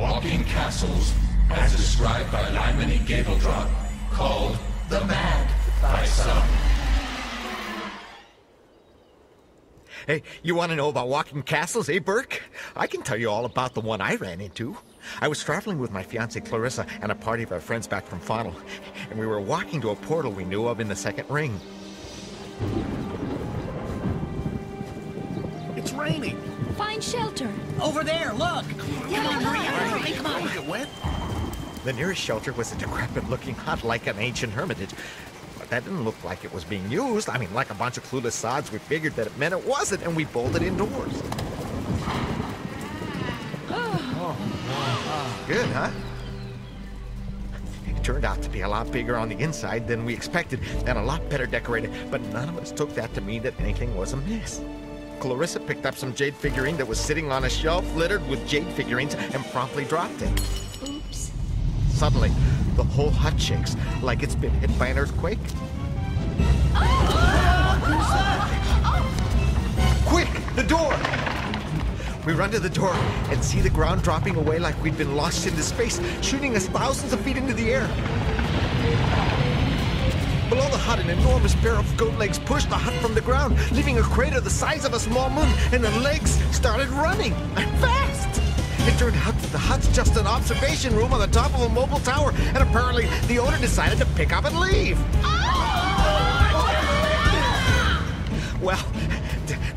walking castles, as described by Lyman E. Gabeldrop, called the Mad by some. Hey, you want to know about walking castles, eh, berk? I can tell you all about the one I ran into. I was traveling with my fiancée Clarissa and a party of our friends back from Faunel, and we were walking to a portal we knew of in the second ring. It's raining. Find shelter. Over there, look! Yeah, Come on, come hurry up, The nearest shelter was a decrepit-looking hut like an ancient hermitage. But that didn't look like it was being used. I mean, like a bunch of clueless sods, we figured that it meant it wasn't, and we bolted indoors. Good, huh? It turned out to be a lot bigger on the inside than we expected, and a lot better decorated, but none of us took that to mean that anything was amiss. Clarissa picked up some jade figurine that was sitting on a shelf littered with jade figurines and promptly dropped it. Suddenly, the whole hut shakes like it's been hit by an earthquake. Quick, the door! We run to the door and see the ground dropping away like we'd been launched into space, shooting us thousands of feet into the air. Below the hut, an enormous pair of goat legs pushed the hut from the ground, leaving a crater the size of a small moon, and the legs started running fast. It turned out that the hut's just an observation room on the top of a mobile tower, and apparently the owner decided to pick up and leave. Well,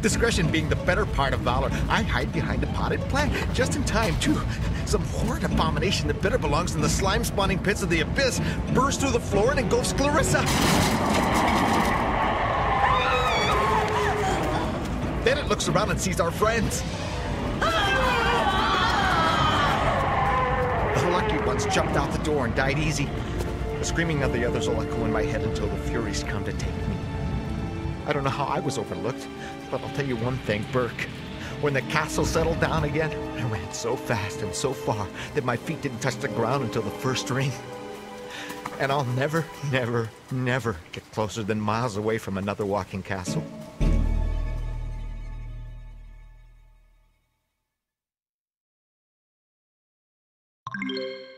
discretion being the better part of valor, I hide behind a potted plant, just in time, too. Some horrid abomination that better belongs in the slime spawning pits of the abyss bursts through the floor and engulfs Clarissa. Then it looks around and sees our friends. Lucky ones jumped out the door and died easy. The screaming of the others will echo in my head until the Furies come to take me. I don't know how I was overlooked, but I'll tell you one thing, berk. When the castle settled down again, I ran so fast and so far that my feet didn't touch the ground until the first ring. And I'll never, never, never get closer than miles away from another walking castle. you